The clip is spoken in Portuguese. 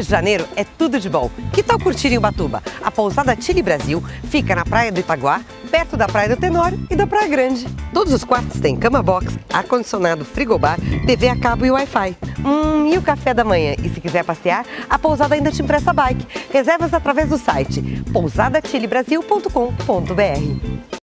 de janeiro é tudo de bom. Que tal curtir em Ubatuba? A pousada Chile Brasil fica na praia do Itaguá, perto da praia do Tenório e da Praia Grande. Todos os quartos têm cama box, ar-condicionado, frigobar, TV a cabo e Wi-Fi. Hum, e o café da manhã? E se quiser passear, a pousada ainda te empresta bike. Reservas através do site pousadachilebrasil.com.br.